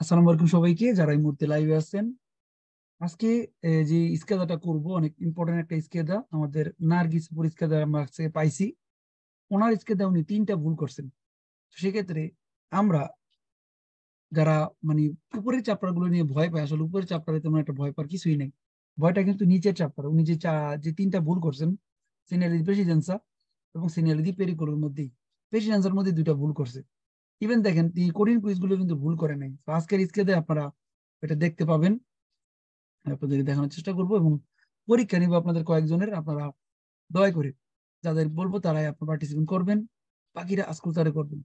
আসসালামু আলাইকুম সবাইকে, যারা এই মুহূর্তে লাইভে আছেন। আজকে যে স্কেদাটা করব, অনেক ইম্পর্টেন্ট একটা স্কেদা আমাদের আমরা পাইছি। ওনার স্কেদা উনি তিনটা ভুল করছেন। সেক্ষেত্রে আমরা যারা মানে উপরের চাপড়া গুলো নিয়ে ভয় পায়, আসলে উপরের চাপড়াতে তেমন একটা ভয় পাওয়ার কিছুই নেই। ভয়টা কিন্তু নিচের চাপড়া উনি যে চা, যে তিনটা ভুল করছেন সিনিয়ালিদি প্রেসিডেন্সা এবং সিনিয়ালিদি পেরিকোলের মধ্যেই প্রেসিডেন্সার মধ্যে দুইটা ভুল করছে। ইভেন দেখেন তিনি কঠিনগুলো কিন্তু ভুল করে নাই। আজকের স্কেদে আপনারা এটা দেখতে পাবেন। আপনাদেরকে দেখানোর চেষ্টা করব এবং পরীক্ষা নিব আপনাদের কয়েকজনের, আপনারা দয়া করে যাদের বলব তারাই আপনার পার্টিসিপেন্ট করবেন, বাকিরা আজকুল তারে করবেন।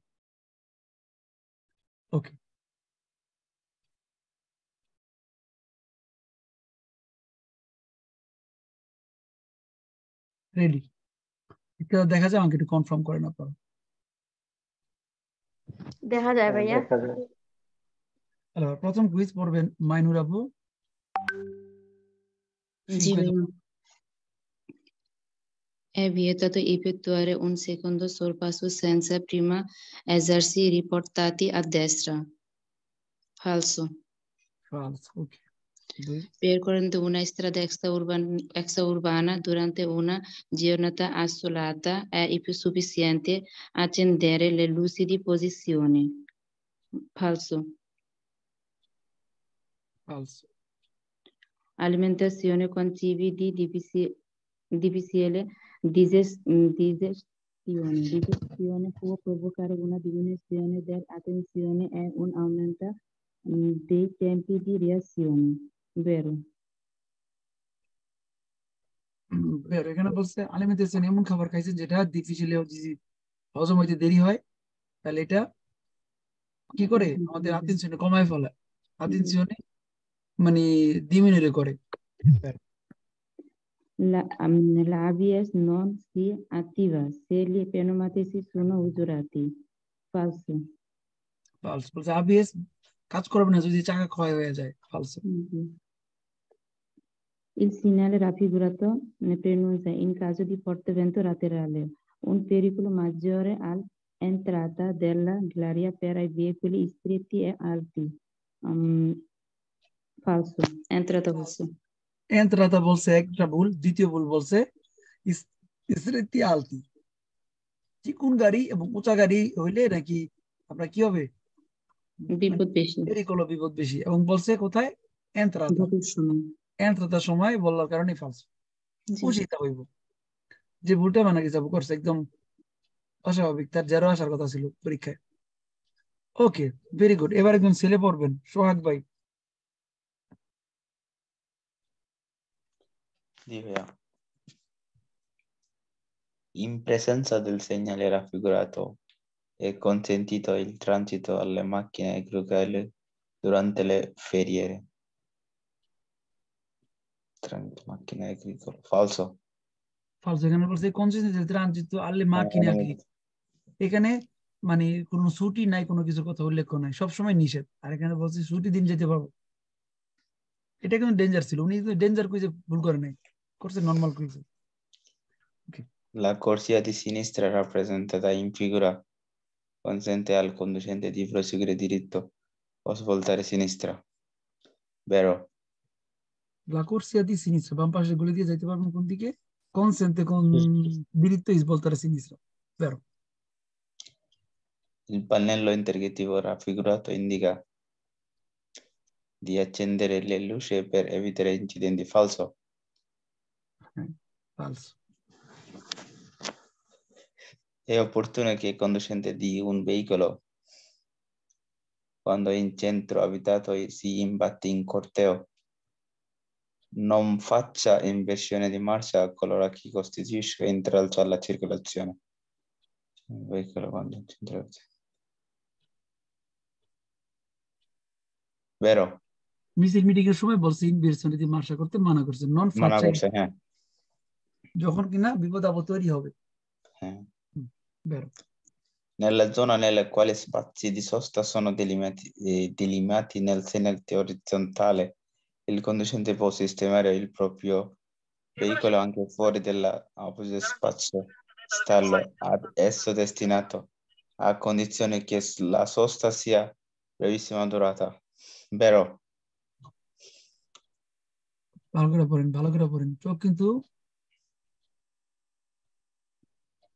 ওকে রেডি দেখা যায় আমাকে একটু কনফার্ম করেন আপনারা। দেখা যায় ভাইয়া প্রথম কুইজ পড়বেন মাইনুর আবু জি È vietato effettuare un secondo sorpasso senza prima essersi riportati a destra. Falso. Falso, ok. Percorrendo una strada extraurbana durante una giornata assolata è sufficiente accendere le luci di posizione. Falso. Falso. Alimentazione con cibi di difficile digestione. Digestione può provocare una diminuzione dell'attenzione e un aumento dei tempi di reazione. Vero? বের এখানে বলছে আলিমিতেছেন এমন খাবার খাইছেন যেটা ডিফিসিলি হজম হইতে দেরি হয় তাহলে এটা কি করে আমাদের আতিনশনে কমায় ফেলে আতিনশনে মানে diminuire করে La, la ABS non si attiva se gli pneumatici sono usurati. Falso. Falso. বলছে ABS কাজ করবে না যদি চাকা ক্ষয় হয়ে যায় ফালসু ইন সিনালে রাফি গুরাতো মানে প্রেমুজা ইন কাজ তো রাতের আলে। উন পেরিকুলো মাঝে আল এন্ত্রাতা দেলা গ্লারিয়া পেরাই বিয়ে কুলি স্ত্রীতি এ আলতি ফালসু এন্ত্রাতা ফালসু এন্ত্রাতা বলছে। একটা ভুল দ্বিতীয় ভুল বলছে স্ত্রীতি আলতি চিকুন গাড়ি এবং উঁচা গাড়ি হইলে নাকি আপনার কি হবে? বিপদ বেশি। পেরিকল বিপদ বেশি। এবং বলছে কোথায়? এন্ত্রাতা। সময়। বলার কারণে ফালস খুশিটা হইব। যে ভুলটা মানে কি যাব? করছে একদম অস্বাভাবিক। তার জেরো আসার কথা ছিল পরীক্ষায়। ওকে ভেরি গুড এবার একদম ছেলে পড়বেন সোহাগ ভাই। Livia. In presenza del segnale raffigurato è consentito il transito alle macchine agricole durante le feriere. Transito macchine agricole. Falso. Falso, এখানে বলছে consentito il transito alle macchine agricole. এখানে মানে কোনো ছুটি নাই কোনো কিছু কথা উল্লেখ নাই সবসময় নিষেধ আর এখানে বলছে ছুটি দিন যেতে পারবো এটা কিন্তু ডেঞ্জার ছিল উনি কিন্তু ডেঞ্জার কুইজে ভুল করে নাই করছে নর্মাল কুইজে La corsia di sinistra rappresentata in figura consente al conducente di proseguire diritto o svoltare sinistra. Vero? La corsia di sinistra, বাম পাশে গুলি দিয়ে যাইতে পারবেন কোন দিকে consente con diritto di svoltare sinistra. Vero? Il pannello interrogativo raffigurato indica di accendere le luci per evitare incidenti. Falso? Falso. È opportuno che il conducente di un veicolo, quando è in centro abitato e si imbatte in corteo, non faccia inversione di marcia qualora chi costituisce intralcio alla circolazione. Il veicolo quando è in centro Vero? মিছিল meeting এর সময় বলছে inversion যদি Marsha করতে মানা করছে নন মানা করছে হ্যাঁ যখন কিনা বিপদ আপদ তৈরি হবে হ্যাঁ vero nella zona nella quale spazi di sosta sono delimati, eh, delimati nel senso orizzontale il conducente può sistemare il proprio veicolo anche fuori dell'apposito spazio stallo ad esso destinato a condizione che la sosta sia brevissima durata বেরো ভালো করে পড়েন ভালো করে পড়েন চোখ কিন্তু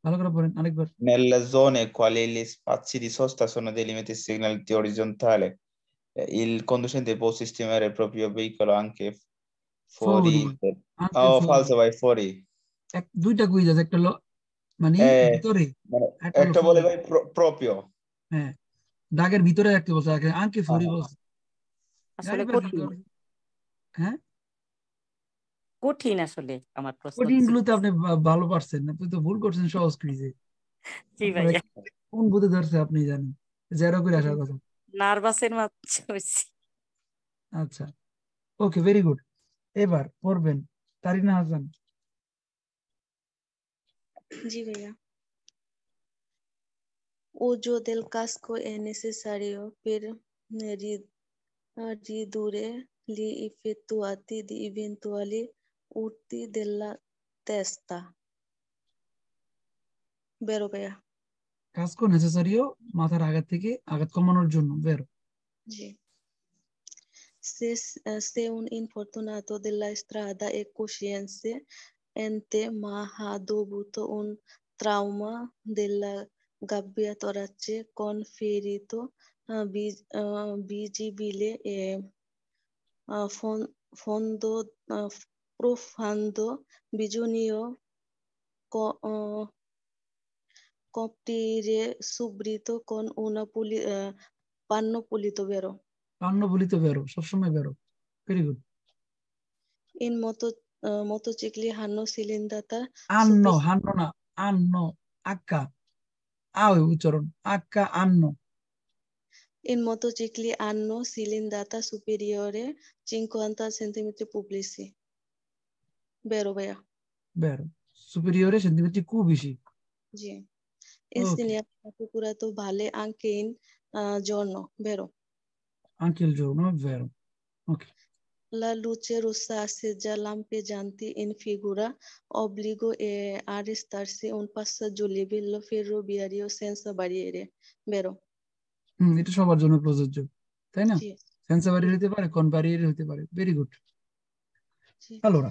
ভালো করে পড়েন আরেকবার Nelle zone quali gli spazi di sosta sono delimitati segnalati orizzontale, eh, il conducente può sistemare il proprio veicolo anche fuori. Fuori. Anche Oh, fuori। falso vai fuori. এক দুইটা কুইজ আছে একটা হলো মানে Eh, ভিতরে মানে একটা হলো একটা বলে fuori। ভাই pro- proprio হ্যাঁ দাগের ভিতরে রাখতে বলছে আগে আঙ্কে ফরি হ্যাঁ। বলছে আসলে জানি কঠিন পারছি তো। হ্যাঁ কঠিন আসলে আমার প্রশ্ন কঠিন ছিল। গুলোতে আপনি ভা- ভালো পারছেন আপনি তো ভুল করছেন সহজ কুইজে জি ভাইয়া কোন বুধে ধরছে আপনি জানেন জেরো করে আসার কথা নার্ভাসের মাত্রা হয়েছে আচ্ছা ওকে ভেরি গুড এবার পড়বেন তারিনা হাসান जी भैया uso del casco è necessario per ri- ridurre gli effetti di eventuali urti della testa. Vero, Bea? casco necessario, matar আঘাত থেকে আঘাত কমানোর জন্য vero জি se se un infortunato della strada e cosciense, ente ma ha dovuto un trauma della gabbia torace con conferito visibile e fondo eh, profondo bisogna co- eh, coprire subito con una puli- eh, panno pulito vero পান্ন বলিত বেরো সবসময় বেরো very good In moto, uh, motocicli hanno cilindata আন্ন হান্ন না আন্ন আক্কা আও উচ্চারণ Hakka আন্ন in motocicli hanno cilindata superiore 50 cm pubblici. Vero, vero. বেরো সুপিরিয়রে সেন্টিমিটার খুব বেশি. Insegnato curato vale anche in uh, giorno, vero. Uncle Jono বেরো okay La luce rossa asseggia lampeggianti in figura, obbligo e arrestarsi un passaggio livello ferroviario senza barriere, vero. হুম এটা সবার জন্য প্রযোজ্য তাই না সেন্সা বাড়ি হতে পারে কোন বাড়ি হতে পারে ভেরি গুড. আলোরা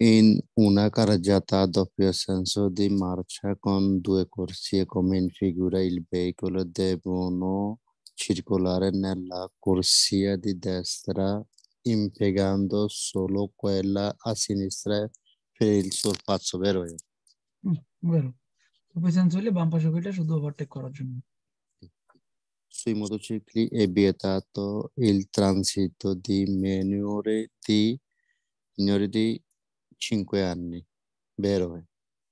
In una carreggiata a doppio senso di marcia con due corsie come in figura il veicolo devono circolare nella corsia di destra impiegando solo quella a sinistra per il sorpasso, vero? ভাইয়া? বেরো পেছন চলে বাম পাশে ওইটা শুধু overtake করার জন্য Sui motocicli è vietato il transito di minori di, minori di 5 anni, vero? eh?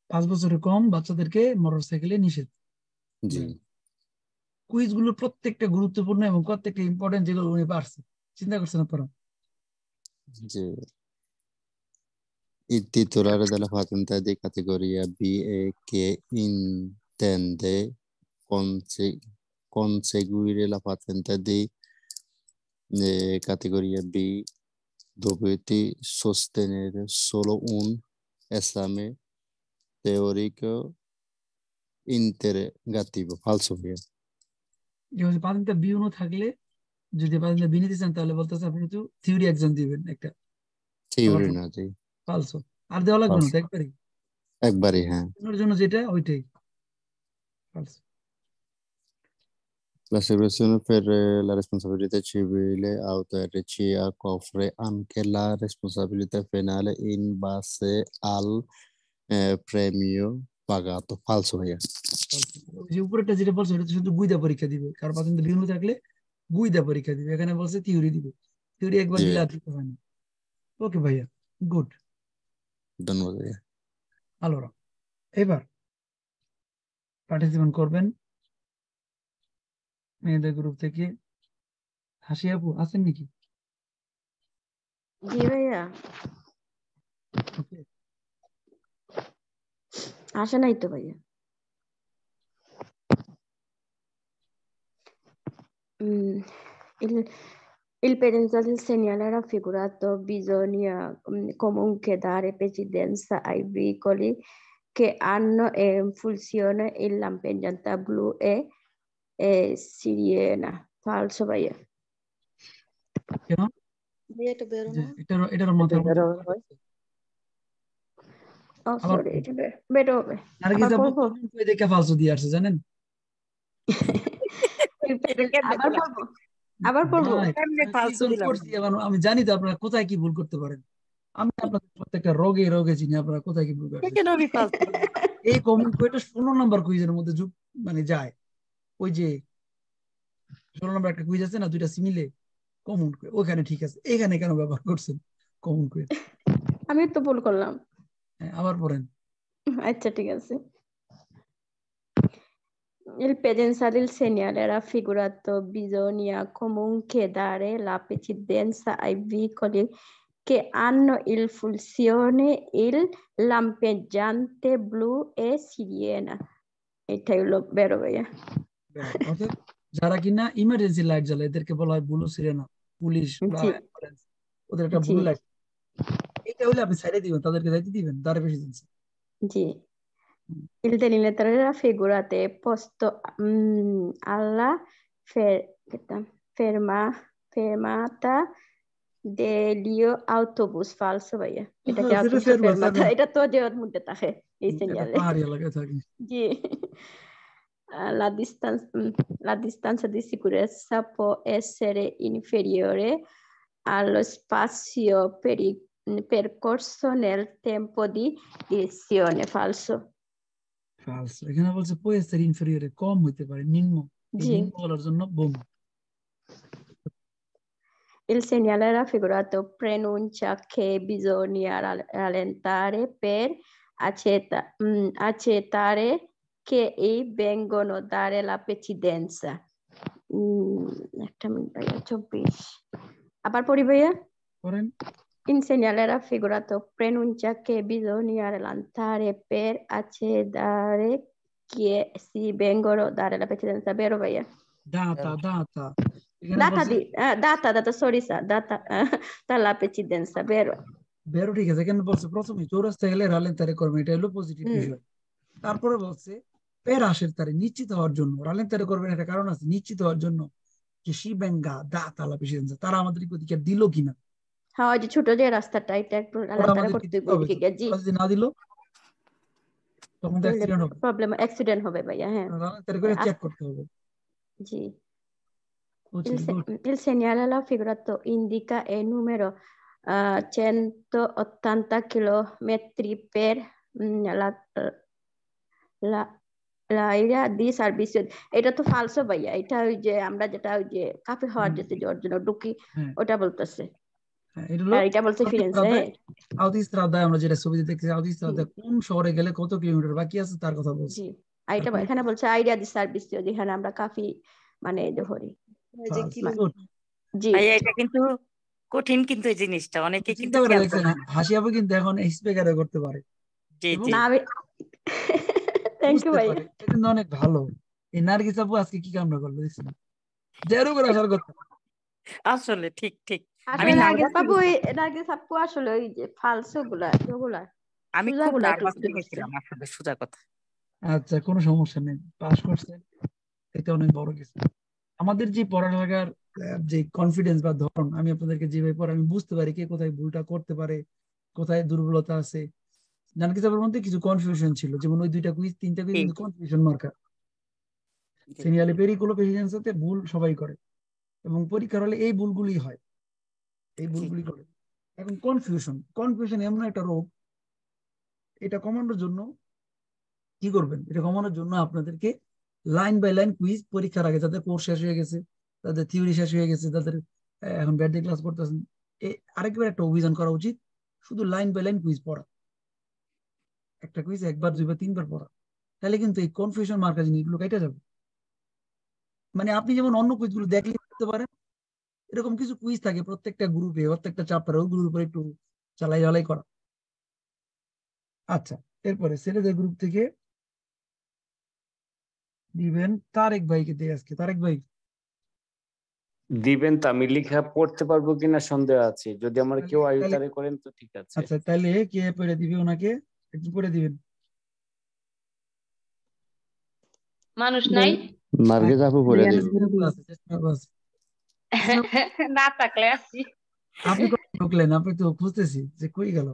পাঁচ বছরের কম বাচ্চাদেরকে মোটরসাইকেলে নিষেধ জি কুইজগুলো প্রত্যেকটা গুরুত্বপূর্ণ এবং প্রত্যেকটা ইম্পর্টেন্ট যেগুলো উনি পারছে চিন্তা করছেন আপনারা Sì. Il titolare della patente di categoria B è che intende conseguire la patente di eh, categoria B dovete sostenere solo un esame teorico interrogativo. Falso, vero? যে হচ্ছে পাঁচটা বিউনো থাকলে যদি পাঁচটা বি নিতে চান তাহলে বলতেছে আপনি একটু থিওরি এক্সাম দিবেন একটা থিওরি. না জি ফালসো আর দেওয়া লাগবে না. একবারই একবারই হ্যাঁ জন্য যেটা ওইটাই ফালসো L'asseverazione per eh, la responsabilità civile auto-RCA copre anche la responsabilità penale in base al eh, premio pagato. Falso ভাইয়া ওই যে উপরেরটা যেটা বলছে ওটা তো শুধু গুইদা পরীক্ষা দিবে কারণ পাঁচটা বিউনো থাকলে গুইদা পরীক্ষা দিবে এখানে বলছে থিওরি দিবে থিওরি একবার জি। দিলে আর দিতে হয় না ওকে ভাইয়া গুড ধন্যবাদ ভাইয়া আলোরা এবার পার্টিসিপেন্ট করবেন মেয়েদের গ্রুপ থেকে হাসি আপু আছেন নাকি জি ভাইয়া ওকে আসে নাই তো ভাইয়া Mm, il, il pedenzale segnale raffigurato bisogna mm, comunque dare precedenza ai veicoli che hanno in funzione il lampeggiante blu e, sirena. Falso ভাইয়া কেন? এটা বেরো না এটার এটার মধ্যে বেরোবে হয়। ও সরি এটা বের বের হবে। নার্গিস আবার আপু পড়ব দেখে ফালসু দিয়ে আসছে জানেন? Il এটা peden- কেমনে আবার পড়ব আবার পড়ব আমি জানি তো আপনারা কোথায় কি ভুল করতে পারেন। আমি আপনাদের প্রত্যেকটা রোগে রোগে চিনি আপনারা কোথায় কি ভুল দিলাম? এই কমেন্ট কুইজটা ষোলো নম্বর কুইজের মধ্যে যুগ মানে যায়। ওই যে ষোলো নম্বর একটা কুইজ আছে না দুইটা সিমিলে কমন কুইজ ওখানে ঠিক আছে এখানে কেন ব্যবহার করছেন কমন কুইজ আমি তো ভুল করলাম আবার পড়েন আচ্ছা ঠিক আছে Il pedenzale segnale raffigurato bisogna comunque dare la precedenza ai veicoli che hanno il funzione il lampeggiante blu e sirena. এটাই হলো বেরো ভাইয়া অর্থাৎ যারা কিনা ইমার্জেন্সি লাইট জ্বালায় এদেরকে বলা হয় ব্লু সিরেনা পুলিশ বা জি। ওদের একটা জি। ব্লু লাইট এটা হলে আপনি সাইডে দিবেন তাদেরকে যাইতে দিবেন তারা বেশি দিচ্ছে Sì. Il delineatore raffigurato è posto mm, alla fer- ferma- fermata degli autobus falso ভাইয়া। এটা কি হ্যাঁ, autobus ফেরমা, fermata। এটা তো যে মধ্যে থাকে এই এটা segnale La distanza, la distanza di sicurezza può essere inferiore allo spazio peri- percorso nel tempo di direzione. Falso. ফালস এখানে বলছে পোয়েসের ইনফেরিয়রে কম হইতে পারে নিম্ন এই জি। নিম্ন বলার জন্য বোম Il segnale raffigurato preannuncia che bisogna ral- rallentare per accetta- mm, accettare che i vengono dare la precedenza. Mm, একটা মিনিট ভাইয়া চব্বিশ আবার পড়ি ভাইয়া করেন In segnale raffigurato preannuncia che bisogna rallentare per accettare che si vengono dare la precedenza, vero ভাইয়া? দাতা দাতা এখানে Data বলছে di, ah, data, data, sorry, sa, data, ah, dalla precedenza, vero? বেরো ঠিক আছে এখানে বলছে প্রথমে চৌরাস্তা গেলে রালের তারে করবেন এটা হলো পজিটিভ হুম। বিষয় তারপরে বলছে পের আশের তারে নিশ্চিত হওয়ার জন্য রালের তারে করবেন একটা কারণ আছে নিশ্চিত হওয়ার জন্য যে শিবেঙ্গা দা তালা প্রেসিডেন্ট তারা আমাদের অধিকার দিল কিনা? হ্যাঁ ওই যে ছোট যে রাস্তাটা এটা একটু করতে না দিল তখন অ্যাক্সিডেন্ট হবে। প্রবলেম অ্যাক্সিডেন্ট হবে ভাইয়া হ্যাঁ। তারে করে চেক করতে হবে। জি। Il, segnale raffigurato indica il numero eh, 180 km per mm, la, la, l'area di servizio এটা তো ফালসো ভাইয়া এটা ওই যে আমরা যেটা ওই যে কাফে হওয়ার যেতে যাওয়ার জন্য ঢুকি হ্যাঁ। ওটা বলতেছে। হ্যাঁ, এটা বলছে ফিরেন্সে সাউথ ইস্ত্রাদায় আমরা যেটা ছবিতে দেখছি সাউথ ইস্ত্রাদায় কোন শহরে গেলে কত কিলোমিটার বাকি আছে তার কথা বলছি। জি। এটা এখানে বলছে আইডিয়া দি সার্ভিসিও যেখানে আমরা কাফি মানে যে হরি এই যে ফালস কিলো গুড জি। ভাইয়া এটা কিন্তু কঠিন কিন্তু এই জিনিসটা অনেকে কিন্তু খেয়াল করে না। হাসি আপু কিন্তু এখন স্পিকারে করতে পারে। জি জি। থ্যাংক ইউ কিন্তু অনেক ভালো। এই নার্গিস আপু আজকে কি কামনা করল জেরো করে আসার কথা। আসলে ঠিক ঠিক। আমি নার্গিস ওই নার্গিস আপু আসলে ওই যে ফালসো গুলা ওগুলা আমি খুব নার্ভাস হয়েছিলাম আসলে সোজা কথা। আচ্ছা কোনো সমস্যা নেই। পাস করছেন এটা অনেক বড় কিছু। আমাদের যে পড়ালেখার যে কনফিডেন্স বা ধরন আমি আপনাদেরকে যেভাবে পড়া আমি বুঝতে পারি কে কোথায় ভুলটা করতে পারে কোথায় দুর্বলতা আছে। নার্গিস আপুর মধ্যে কিছু কনফিউশন ছিল। যেমন ওই দুইটা কুইজ তিনটা কুইজ কিন্তু কনফিউশন মার্কা জি সিনিয়ালে পেরিকুলো প্রেসিডেন্সিতে ভুল সবাই করে। এবং পরীক্ষার হলে এই ভুলগুলি হয়। এই ভুলগুলি করে। এখন কনফিউশন কনফিউশন এমন একটা রোগ এটা কমানোর জন্য কি করবেন? এটা কমানোর জন্য আপনাদেরকে লাইন বাই লাইন কুইজ পরীক্ষার আগে যাদের কোর্স শেষ হয়ে গেছে তাদের থিওরি শেষ হয়ে গেছে তাদের এখন ব্যাট ক্লাস করতেছেন আরেকবার একটা অভিযান করা উচিত। শুধু লাইন বাই লাইন কুইজ পড়া। একটা কুইজ একবার দুইবার তিনবার পড়া। তাহলে কিন্তু এই কনফিউশন মার্কা জিনিসগুলো কেটে যাবে। মানে আপনি যেমন অন্য কুইজগুলো দেখলে বুঝতে পারেন এরকম কিছু কুইজ থাকে প্রত্যেকটা গ্রুপে প্রত্যেকটা চ্যাপ্টারে ওগুলোর উপরে একটু চালাই চালাই করা। আচ্ছা এরপরে ছেলেদের গ্রুপ থেকে দিবেন তারেক ভাইকে দিয়ে আজকে। তারেক ভাই। দিবেন তো আমি লিখা পড়তে পারব কিনা সন্দেহ আছে। যদি আমার কেউ আয়ুতারে করেন তো ঠিক আছে। আচ্ছা তাহলে কে পড়ে দিবে ওনাকে? একটু পড়ে দিবেন। মানুষ নাই? নার্গিস আপু পড়ে। না থাকলে আছি। আপনি ঢুকলেন? আপনি তো খুঁজতেছি যে কই গেল।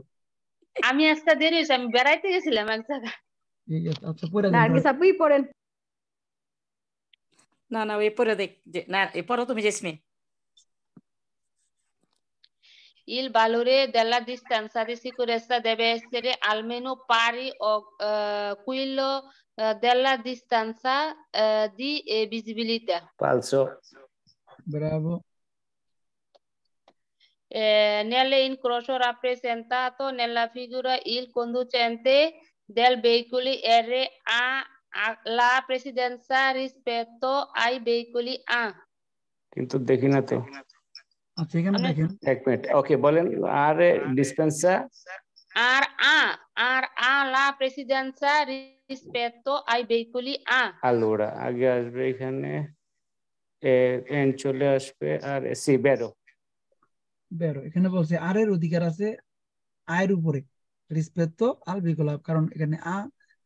আমি আজকে দেরি হয়েছে আমি বেড়াইতে গেছিলাম এক জায়গায়। ঠিক আছে আচ্ছা পড়ে নার্গিস আপুই পড়েন। না না এরপরে দেখ যে না এরপরও তুমি Jesmin. Il valore della distanza di sicurezza deve essere almeno pari o eh, quello eh, della distanza eh, di eh, visibilità. পালসো Bravo Eh, nell'incrocio rappresentato nella figura il conducente del veicolo R ha ha la presidenza rispetto ai veicoli A. কিন্তু দেখি না তো আচ্ছা এখানে দেখেন। এক minute okay বলেন আর ডিসপেন্সা R A la presidenza rispetto ai veicoli A. আলুরা আগে আসবে এখানে এন চলে আসবে আর সি বেরো। বেরো এখানে বলছে আর এর অধিকার আছে আয়ের উপরে রিসপেক্ট আল বিকলাপ কারণ এখানে আ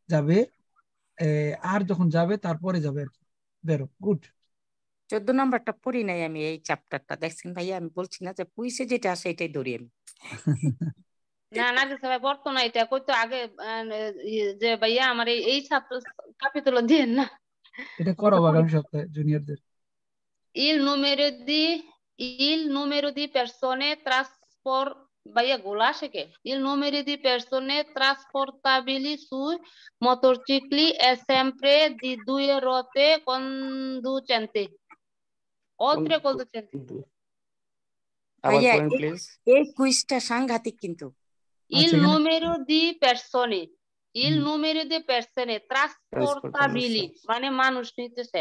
যাবে এ, আর যখন যাবে তারপরে যাবে আর কি। বেরো গুড। চোদ্দ নম্বরটা পড়ি নাই আমি এই চ্যাপ্টারটা দেখছেন ভাইয়া আমি বলছি না যে কুইসে যেটা আসে এটাই ধরি আমি। না না যে সবাই বর্ত না এটা কইতো আগে আহ, ইয়ে, যে ভাইয়া আমার এই এই ছাত্র কাপিতুল দিয়ে না। এটা করাবো আগামী সপ্তাহে জুনিয়রদের Il numero di il numero di persone traspor ভাইয়া গোলাসে কে? Il numero di persone trasportabili sui motorcicli è sempre di due ruote conducenti oltre conducenti আবার ভাইয়া, পয়েন্ট এই- প্লিজ এই কুইজটা সাংঘাতিক কিন্তু il আচ্ছা, numero di persone il numero di persone trasportabili. মানে মানুষ নিতেছে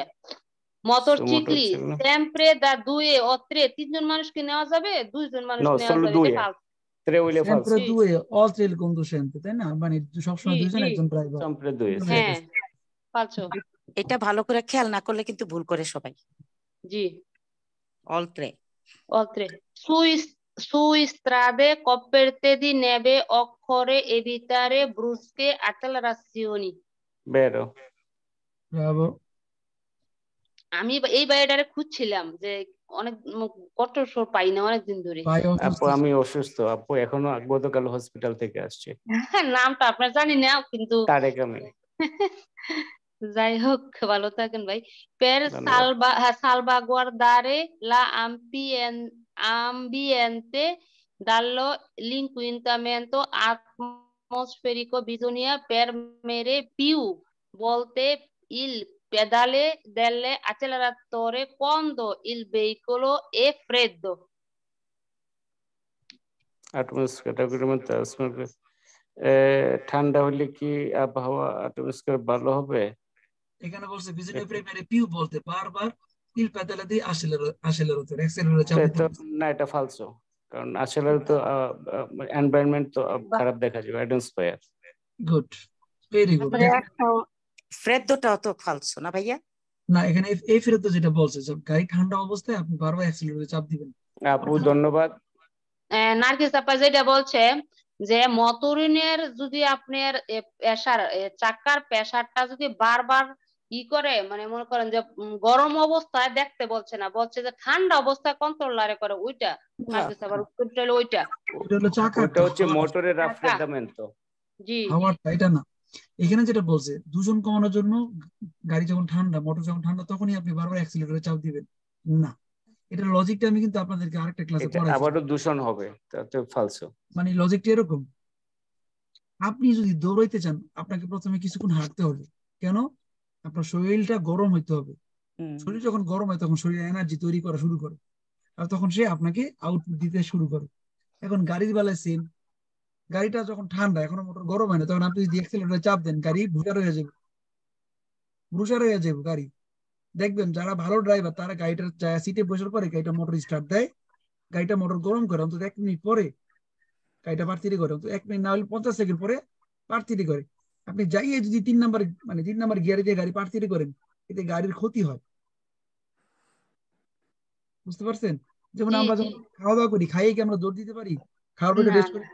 মোটরসাইকেলি motorcycle. sempre da due o tre তিনজন মানুষকে নেওয়া যাবে দুইজন মানুষ নেওয়া যাবে due. false। tre উইলে সেন্ট্রে ফালসো জি। দুয়ে অল ট্রেল কন্ডুসেন্ট তাই না মানে সবসময় দুইজন। একজন ড্রাইভার sempre due. হ্যাঁ falso এটা ভালো করে খেয়াল না করলে কিন্তু ভুল করে সবাই জি অলট্রে oltre su, is- su strade coperte di neve occorre evitare brusche accelerazioni বেরো ব্রাভো আমি এই বাড়িটারে খুঁজছিলাম যে অনেক কত সর পাই না অনেকদিন ধরে। আপু আমি অসুস্থ। আপু এখনও গতকাল হসপিটাল থেকে আসছে। নামটা আপনার জানি না কিন্তু তারেক আমি যাই হোক ভালো থাকেন ভাই। পের সালবা হ্যাঁ, সালবা গোয়ারদারে লা আম্পিয়েন আম্বিয়েন্তে দালো লিঙ্কুইন্টামেন্টো আটমসফেরিকো বিজনিয়া পের মেরে পিউ বলতে ইল পেদালে দেলে আচেলারাতরে কন্দো ইল বেইকোলো এ ফ্রেদ্দ। ঠান্ডা হলে কি আবহাওয়া ভালো হবে? এখানে বলছে বিজনে প্রেমারে পিউ বলতে বারবার তিল পেদালে দিয়ে আসেলের আসেলের উত্তর এক্সেলের চাপ। না এটা ফালসো কারণ আসলে তো এনভায়রনমেন্ট তো আহ, খারাপ দেখা যাবে অ্যাটমসফিয়ার গুড ভেরি গুড ফ্রেদ্দোটাও তো ফালসো না ভাইয়া? না এখানে এই- ফেরত যেটা বলছে যে গাড়ি ঠান্ডা অবস্থায় আপনি বারবার অ্যাক্সিলারেটরে চাপ দিবেন। আপু ধন্যবাদ। আহ, নার্গিস আপা যেটা বলছে যে মোটরিনের যদি আপনার চাকার প্রেসারটা যদি বারবার ই করে মানে মনে করেন যে গরম অবস্থায় দেখতে বলছে না বলছে যে ঠান্ডা অবস্থায় কন্ট্রোলারে করে ওইটা ওইটা। ওটা হচ্ছে মোটরের জি। হাওয়ারটা এটা না। এখানে যেটা বলছে দুজন কমানোর জন্য গাড়ি যখন ঠান্ডা মোটর যখন ঠান্ডা তখনই আপনি বারবার অ্যাক্সিলারেটরে চাপ দিবেন। না। এটা লজিকটা আমি কিন্তু আপনাদেরকে আরেকটা ক্লাসে আবারও দূষণ হবে তাতে ফালসো মানে লজিকটা এরকম। আপনি যদি দৌড়াইতে চান আপনাকে প্রথমে কিছুক্ষণ হাঁটতে হবে। কেন? আপনার শরীরটা গরম হইতে হবে। শরীর যখন গরম হয় তখন শরীরে এনার্জি তৈরি করা শুরু করে। আর তখন সে আপনাকে আউটপুট দিতে শুরু করে। এখন গাড়ির বেলায় সেম গাড়িটা যখন ঠান্ডা এখনও মোটর গরম হয় না তখন আপনি যদি অ্যাক্সিলারেটরে চাপ দেন গাড়ি ভুষার হয়ে যাবে। ভুষার হয়ে যাবে গাড়ি। দেখবেন যারা ভালো ড্রাইভার তারা গাড়িটা সিটে বসার পরে গাড়িটা মোটর স্টার্ট দেয়। গাড়িটা মোটর গরম করে অন্তত এক মিনিট পরে গাড়িটা পার্তিরি করে অন্তত এক মিনিট না হলে পঞ্চাশ সেকেন্ড পরে পার্তিরি করে। আপনি যাইয়ে যদি তিন নাম্বার মানে তিন নাম্বার গিয়ারে দিয়ে গাড়ি পার্তিরি করেন এতে গাড়ির ক্ষতি হয়। বুঝতে পারছেন? যেমন আমরা যখন খাওয়া দাওয়া করি খাইয়ে কি আমরা দৌড় দিতে পারি? খাওয়ার পরে রেস্ট করি?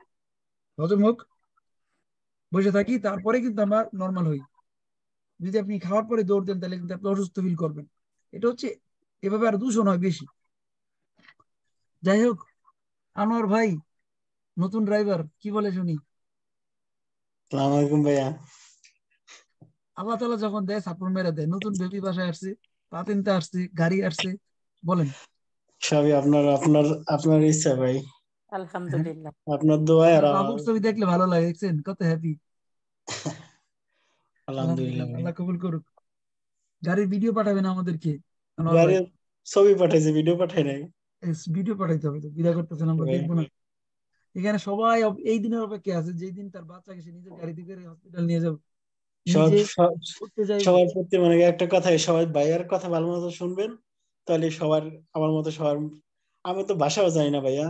হজম হোক। বসে থাকি তারপরে কিন্তু আমরা নর্মাল হই। যদি আপনি খাওয়ার পরে দৌড় দেন তাহলে কিন্তু আপনি অসুস্থ ফিল করবেন। এটা হচ্ছে এভাবে আর দূষণ হয় বেশি। যাই হোক আনোয়ার ভাই নতুন ড্রাইভার কি বলে শুনি? আলাইকুম ভাইয়া। আল্লাহ তালা যখন দেয় সাপোর্ট মেরে দেয়। নতুন বেবি বাসায় আসছে পাতিনতে আসছে গাড়ি আসছে বলেন। সবই আপনার আপনার আপনার ইচ্ছা ভাই। আলহামদুলিল্লাহ। আপনার দোয়ায় আর বাবুর ছবি দেখলে ভালো লাগে দেখছেন? কত হ্যাপি আলহামদুলিল্লাহ আল্লাহ কবুল করুক। গাড়ির ভিডিও পাঠাবেন আমাদেরকে গাড়ির ছবি পাঠাইছে ভিডিও পাঠাই নাই। ভিডিও পাঠাইতে হবে তো। বিদা করতেছেন আমরা দেখব না। এখানে সবাই এই দিনের অপেক্ষা আছে যেই দিন তার বাচ্চাকে সে নিজের গাড়িতে করে হসপিটাল নিয়ে যাবে। সবার প্রতি মানে একটা কথাই সবাই ভাইয়ার কথা ভালো মতো শুনবেন তাহলে সবার আমার মতো সবার আমি তো ভাষাও জানি না ভাইয়া।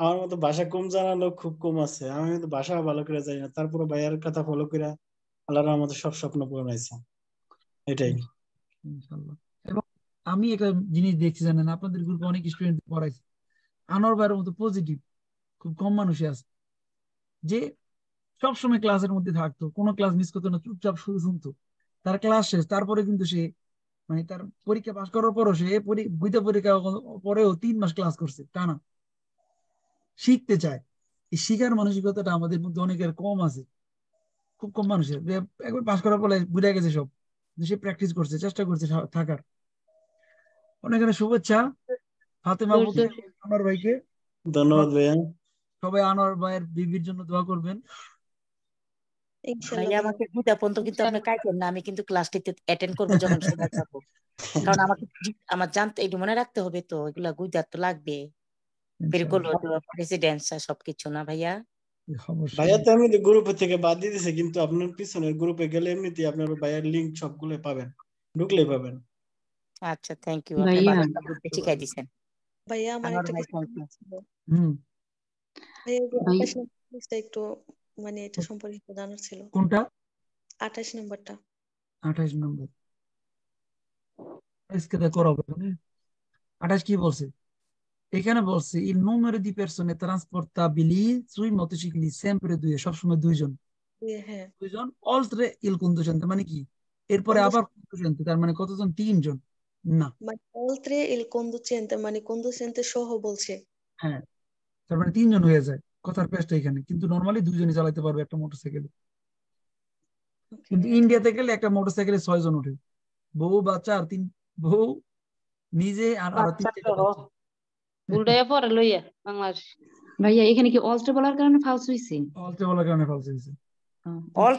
আমার মতো ভাষা কম জানা লোক খুব কম আছে আমি তো ভাষা ভালো করে জানি না। তারপরে ভাইয়ার কথা ফলো করে আল্লাহর রহমতে সব স্বপ্ন পূরণ হয়েছে। এটাই। এবং আমি একটা জিনিস দেখছি জানেন আপনাদের গ্রুপে অনেক স্টুডেন্ট পড়াইছে। আনোয়ার ভাইয়ের মতো পজিটিভ খুব কম মানুষই আছে। যে সবসময় ক্লাসের মধ্যে থাকতো কোনো ক্লাস মিস করতো না চুপচাপ শুধু শুনতো। তার ক্লাস শেষ তারপরে কিন্তু সে মানে তার পরীক্ষা পাশ করার পরও সে পরি- পরীক্ষা পরেও তিন মাস ক্লাস করছে টানা শিখতে চায়। এই শিখার মানসিকতাটা আমাদের মধ্যে অনেকের কম আছে। খুব কম মানুষের। যে একবার পাশ করার পরে বুঝে গেছে সব সে প্র্যাকটিস করছে চেষ্টা করছে থাকার। অনেক অনেক শুভেচ্ছা। ফাতেমা বলতে ভাইকে। ধন্যবাদ ভাইয়া। সবাই আনোয়ার ভাইয়ের বিবির জন্য দোয়া করবেন। ভাইয়া আমাকে দুইটা পর্যন্ত কিন্তু আপনি কাইতেন না আমি কিন্তু ক্লাসটিতে অ্যাটেন্ড করব যখন কারণ আমাকে আমার জানতে একটু মনে রাখতে হবে তো এগুলা গুইদার তো লাগবে। বেরগুলো প্রেসিডেন্স সবকিছু না ভাইয়া? ভাইয়া তো এমনিতে গ্রুপের থেকে বাদ দিয়ে কিন্তু আপনার পিছনের গ্রুপে গেলে এমনিতেই আপনার ভাইয়ার লিঙ্ক সবগুলো পাবেন ঢুকলেই পাবেন। আচ্ছা থ্যাংক ইউ আপনি শিখাই দিছেন। ভাইয়া আমার একটা হুম ভাইয়া যে ভাই- আঠাশ নম্বরটা একটু মানে এটা সম্পর্কে জানার ছিল। কোনটা? আঠাশ নম্বরটা। আঠাশ নম্বর। আজকে হ্যাঁ? আঠাশ কি বলছে? এখানে বলছে il numero di persone trasportabili sui motocicli sempre due সবসময় দুইজন। দিয়ে দুইজন oltre il conducente মানে কি? এরপরে আবার conducente তার মানে কতজন? তিনজন। না। মানে oltre il conducente মানে conducente সহ বলছে। হ্যাঁ। তার মানে তিনজন হয়ে যায়। কথার পেশটা এখানে কিন্তু নর্মালি দুইজনই চালাতে পারবে একটা মোটরসাইকেলে কিন্তু ইন্ডিয়াতে গেলে একটা মোটরসাইকেলে ছয় জন ওঠে। বউ বাচ্চা আর তিন বউ নিজে আর আরও তিন উল্টাইয়া পরে লইয়া বাংলাদেশ। ভাইয়া এখানে কি অলস্টার বলার কারণে ফালস হয়েছে অলতে বলার কারণে ফালস হয়েছে অল